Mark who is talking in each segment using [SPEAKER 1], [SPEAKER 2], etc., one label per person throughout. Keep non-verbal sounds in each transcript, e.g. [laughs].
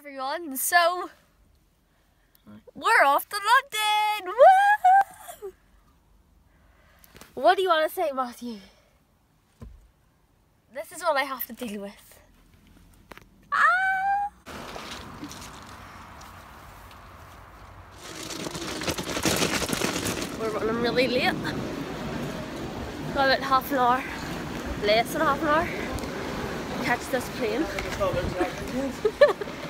[SPEAKER 1] everyone. So we're off to London. Woo! What do you want to say, Matthew? This is what I have to deal with. Ah! We're running really late. Got about half an hour, less than half an hour. Catch this plane. [laughs]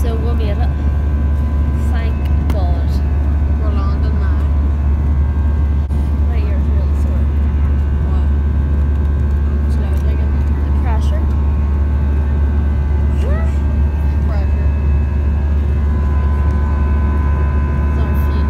[SPEAKER 1] So we made it. Thank God.
[SPEAKER 2] We're London now.
[SPEAKER 1] My ears are really sore.
[SPEAKER 2] What? It's loud like it.
[SPEAKER 1] The pressure.
[SPEAKER 2] Pressure.
[SPEAKER 1] It's our feet.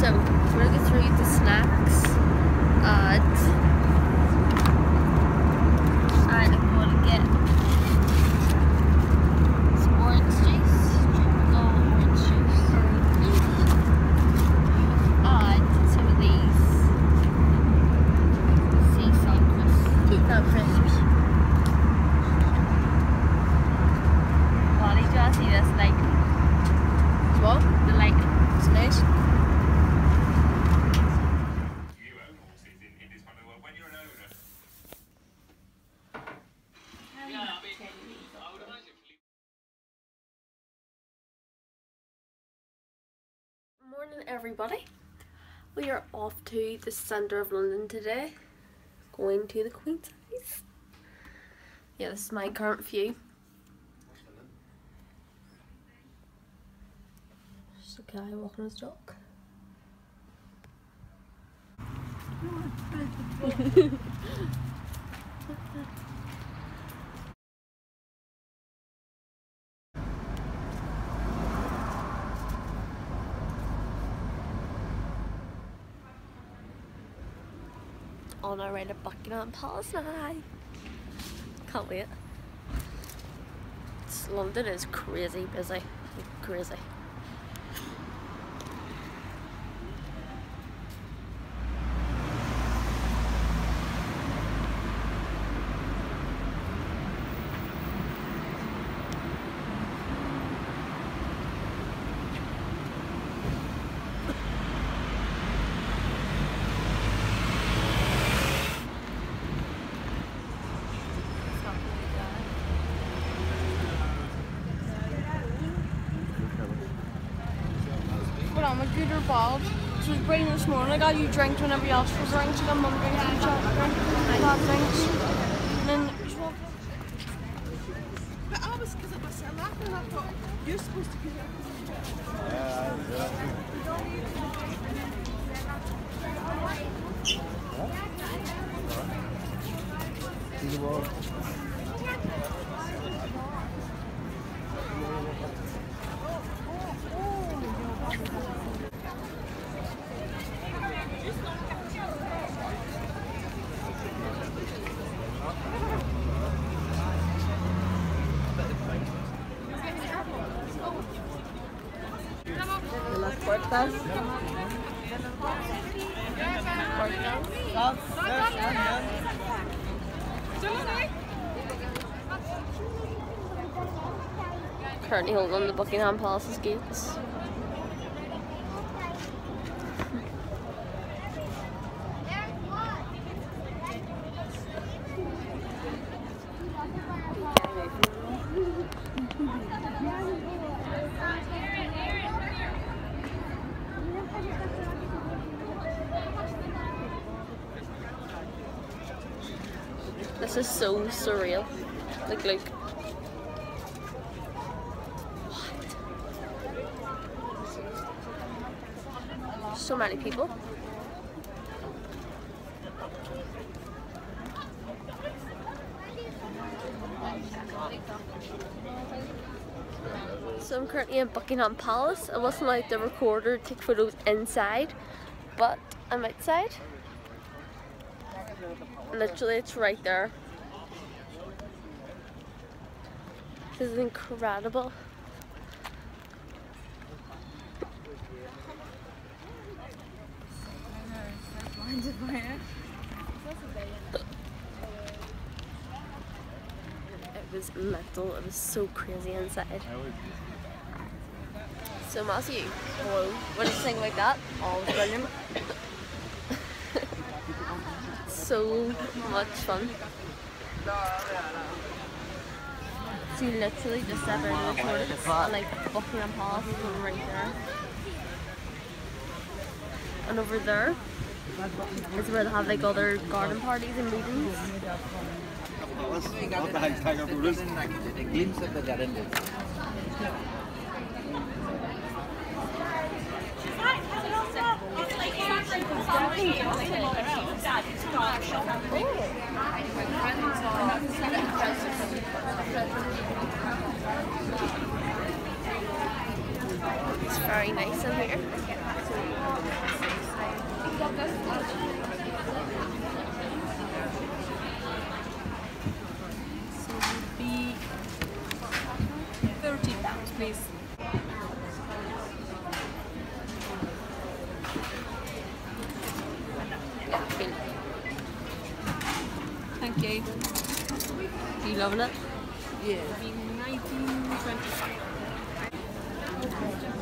[SPEAKER 1] So we're gonna go through the snacks and and I'm gonna get some orange juice, tropical orange juice, and some of these sea salt crisps. Keep that crisps. Wally, do you want to see this? Like
[SPEAKER 2] What?
[SPEAKER 1] the like
[SPEAKER 2] It's nice.
[SPEAKER 3] you own horses in, in this part of the world when you're an owner. Yeah, I mean, I would imagine.
[SPEAKER 1] Morning, everybody. We are off to the centre of London today, going to the Queen's House. Yeah, this is my current view. Just a guy walking his dog. [laughs] on our way to Buckingham Palace [laughs] now. Can't wait. It's, London is crazy busy. Crazy.
[SPEAKER 2] But I'm a gooder She was bringing this morning. I got you drinks when everybody else was drinks. I got mum drinks and chocolate drinks. Hot drinks. And then she walked
[SPEAKER 4] But I was because I was laughing and I thought you're supposed to be there.
[SPEAKER 1] Currently holding on the Buckingham Palace's gates. is so surreal. Like, look. What? So many people. So I'm currently in Buckingham Palace. I wasn't allowed to record or take photos inside, but I'm outside. Literally, it's right there. This is incredible. It was mental. It was so crazy inside. So Matthew, hello. What did you think about that? Oh, brilliant. [laughs] so much fun. So literally just it and like Buckingham Palace right there. And over there is where they have like other garden parties and meetings. It's very nice in here.
[SPEAKER 4] Be 30 pounds, please.
[SPEAKER 1] Yeah, feel it.
[SPEAKER 4] Thank you.
[SPEAKER 1] Are you loving it?
[SPEAKER 4] Yeah. Be 1925.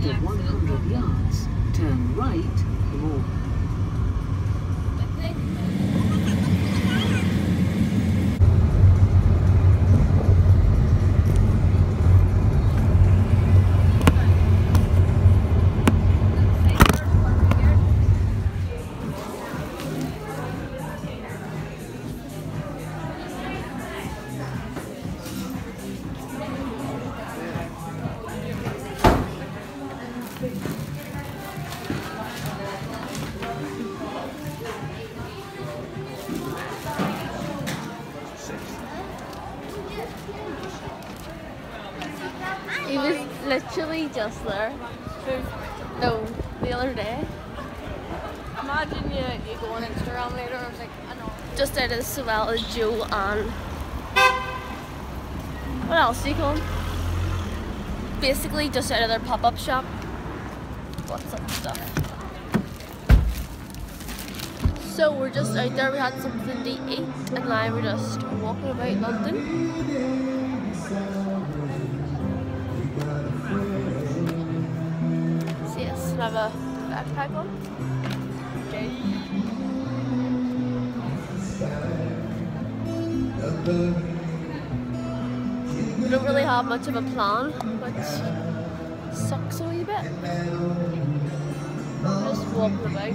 [SPEAKER 5] After 100 yards, turn right more.
[SPEAKER 1] Just there. No, the other day.
[SPEAKER 2] Imagine you, you go on Instagram later, I was like, I know.
[SPEAKER 1] Just out of Sewell is Joe and what else do you call them? Basically just out of their pop-up shop. What's up stuff. So we're just out there, we had something to eat and now we're just walking about London. Have a backpack on. We don't really have much of a plan, which sucks a wee bit. Just walking about.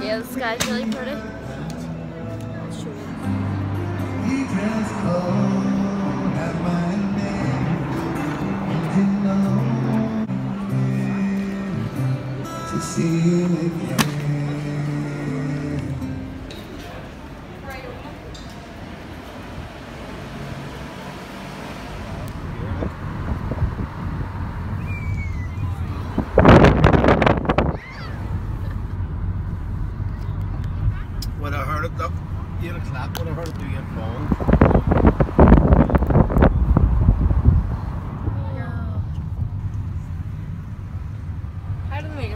[SPEAKER 1] Yeah, the sky's really pretty.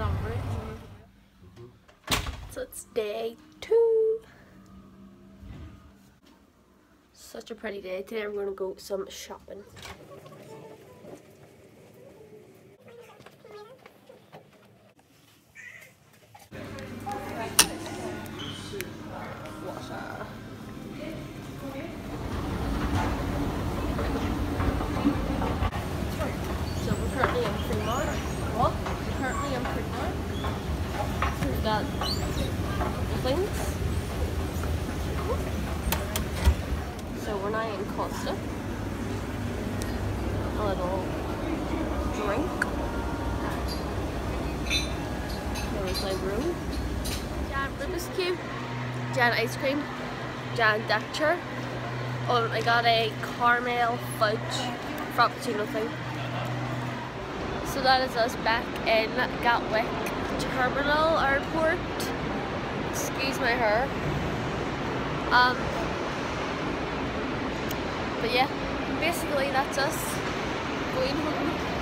[SPEAKER 2] On?
[SPEAKER 1] So it's day two. Such a pretty day. Today we're gonna go some shopping. So we're currently in Fremont. What? We're currently in Fremont. We've got things. So we're now in Costa. A little drink. There's my room. Jan Rubik's Cube. Jan ice cream. Jan chair. Oh, I got a caramel fudge frappuccino thing. So that is us back in Gatwick Terminal Airport. Excuse my hair. Um, but yeah, basically that's us going home.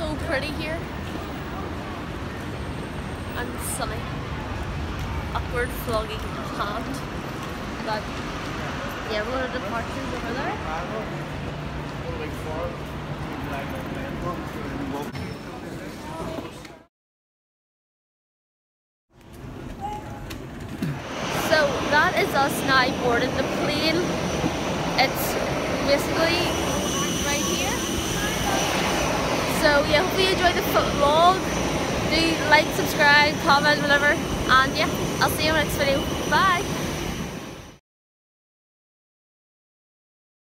[SPEAKER 1] so pretty here and sunny. Upward flogging hand. But yeah, we're going to departures over there. So that is us now boarding the plane. It's basically right here. So yeah, hopefully you enjoyed the vlog. Do like, subscribe, comment, whatever. And yeah, I'll see you in the next video. Bye.